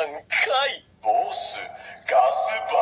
3回ボスガスバ